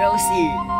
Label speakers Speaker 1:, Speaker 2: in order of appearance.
Speaker 1: Rosie.